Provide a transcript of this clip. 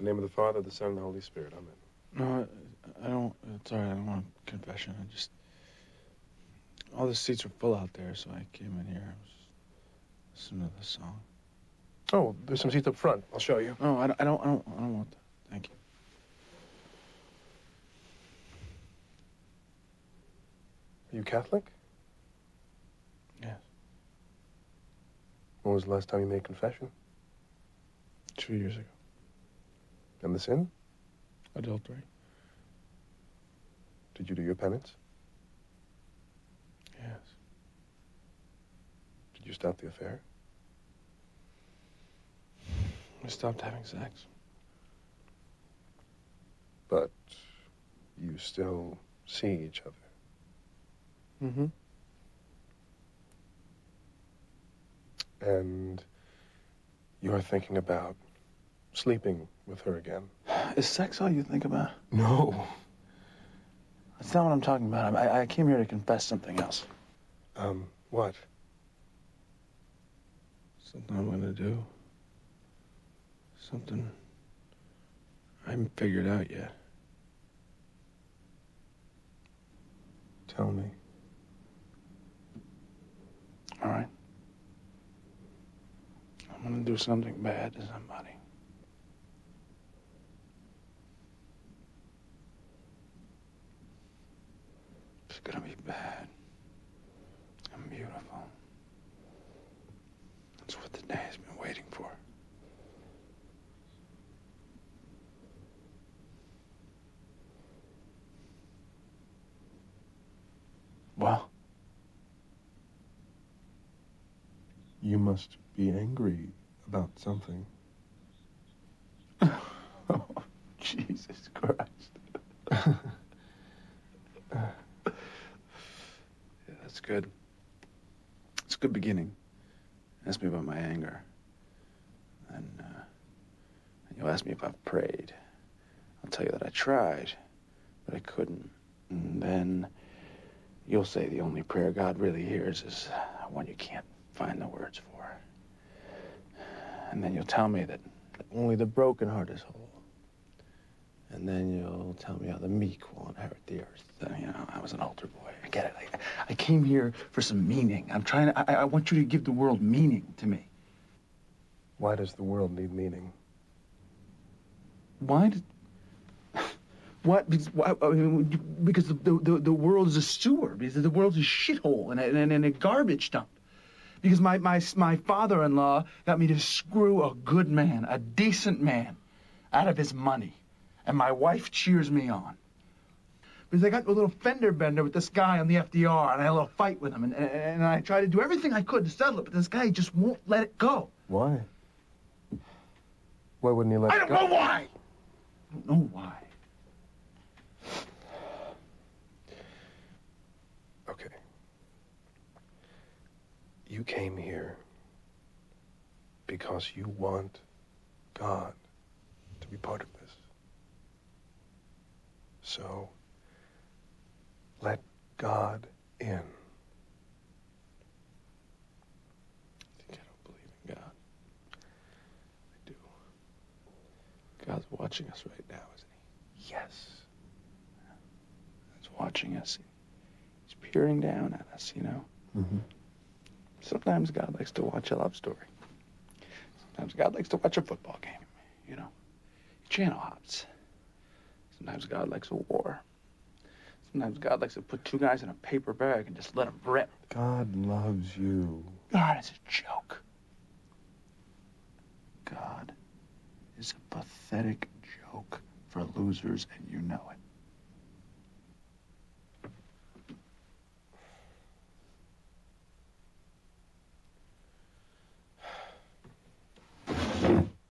In the name of the Father, the Son, and the Holy Spirit. Amen. No, I, I don't. It's all right. I don't want confession. I just. All the seats were full out there, so I came in here. I was listening to the song. Oh, there's some seats up front. I'll show you. No, I don't. I don't. I don't, I don't want that. Thank you. Are you Catholic? Yes. When was the last time you made confession? Two years ago. And the sin? Adultery. Did you do your penance? Yes. Did you stop the affair? I stopped having sex. But you still see each other. Mm-hmm. And you're thinking about sleeping with her again. Is sex all you think about? No. That's not what I'm talking about. I, I came here to confess something else. Um, what? Something I'm gonna do. Something I haven't figured out yet. Tell me. All right. I'm gonna do something bad to somebody. It's gonna be bad and beautiful. That's what the day has been waiting for. Well, You must be angry about something. oh, Jesus Christ. yeah, that's good. It's a good beginning. Ask me about my anger. And, uh, you'll ask me if I've prayed. I'll tell you that I tried, but I couldn't. And then you'll say the only prayer God really hears is one you can't find the words for. And then you'll tell me that only the broken heart is whole. And then you'll tell me how the meek will inherit the earth. You know, I was an altar boy. I get it. I came here for some meaning. I'm trying to, I, I want you to give the world meaning to me. Why does the world need meaning? Why did, what? Because, why, I mean, because the, the, the world is a sewer. Because the world is a shithole and a, and, and a garbage dump. Because my, my, my father-in-law got me to screw a good man, a decent man, out of his money. And my wife cheers me on. Because I got a little fender bender with this guy on the FDR, and I had a little fight with him, and, and, and I tried to do everything I could to settle it, but this guy just won't let it go. Why? Why wouldn't he let go? I it don't go? know why. I don't know why. Okay. You came here because you want God to be part of this. So, God in. I think I don't believe in God. I do. God's watching us right now, isn't he? Yes. He's watching us. He's peering down at us, you know. Mm-hmm. Sometimes God likes to watch a love story. Sometimes God likes to watch a football game, you know. He channel hops. Sometimes God likes a war. Sometimes God likes to put two guys in a paper bag and just let them rip. God loves you. God is a joke. God is a pathetic joke for losers, and you know it.